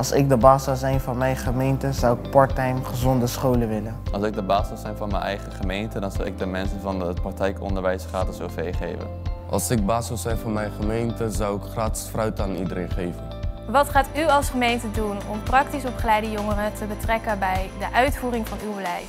Als ik de baas zou zijn van mijn gemeente, zou ik parttime gezonde scholen willen. Als ik de baas zou zijn van mijn eigen gemeente, dan zou ik de mensen van het praktijkonderwijs gratis OV geven. Als ik baas zou zijn van mijn gemeente, zou ik gratis fruit aan iedereen geven. Wat gaat u als gemeente doen om praktisch opgeleide jongeren te betrekken bij de uitvoering van uw beleid?